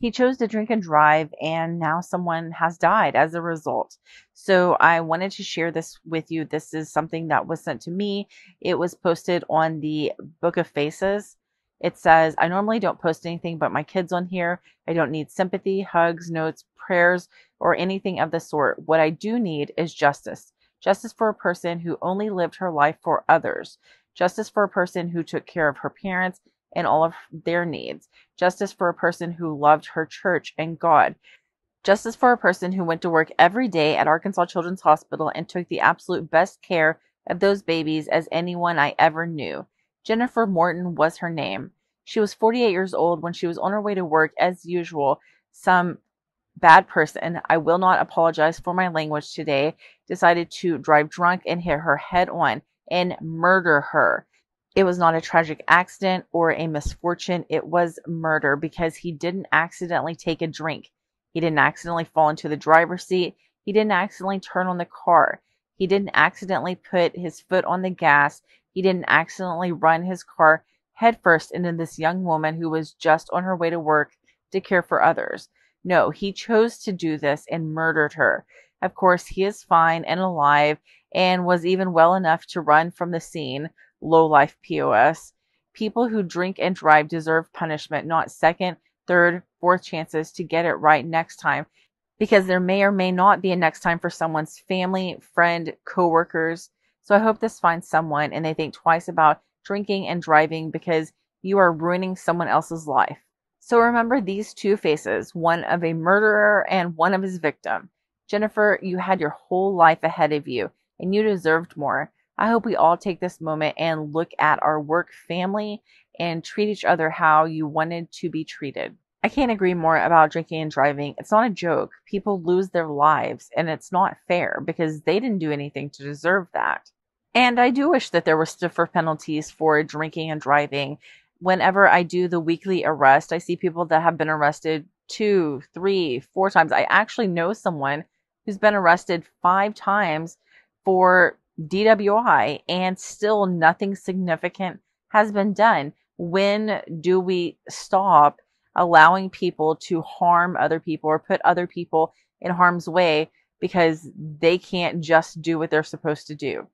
he chose to drink and drive, and now someone has died as a result. So I wanted to share this with you. This is something that was sent to me. It was posted on the Book of Faces. It says, I normally don't post anything but my kids on here. I don't need sympathy, hugs, notes, prayers, or anything of the sort. What I do need is justice. Justice for a person who only lived her life for others. Justice for a person who took care of her parents and all of their needs. Justice for a person who loved her church and God. Justice for a person who went to work every day at Arkansas Children's Hospital and took the absolute best care of those babies as anyone I ever knew. Jennifer Morton was her name. She was 48 years old when she was on her way to work as usual. Some bad person, I will not apologize for my language today, decided to drive drunk and hit her head on and murder her. It was not a tragic accident or a misfortune. It was murder because he didn't accidentally take a drink. He didn't accidentally fall into the driver's seat. He didn't accidentally turn on the car. He didn't accidentally put his foot on the gas. He didn't accidentally run his car headfirst into this young woman who was just on her way to work to care for others. No, he chose to do this and murdered her. Of course, he is fine and alive and was even well enough to run from the scene low life POS. People who drink and drive deserve punishment, not second, third, fourth chances to get it right next time because there may or may not be a next time for someone's family, friend, coworkers. So I hope this finds someone and they think twice about drinking and driving because you are ruining someone else's life. So remember these two faces, one of a murderer and one of his victim. Jennifer, you had your whole life ahead of you and you deserved more. I hope we all take this moment and look at our work family and treat each other how you wanted to be treated. I can't agree more about drinking and driving. It's not a joke. People lose their lives and it's not fair because they didn't do anything to deserve that. And I do wish that there were stiffer penalties for drinking and driving. Whenever I do the weekly arrest, I see people that have been arrested two, three, four times. I actually know someone who's been arrested five times for DWI and still nothing significant has been done. When do we stop allowing people to harm other people or put other people in harm's way because they can't just do what they're supposed to do?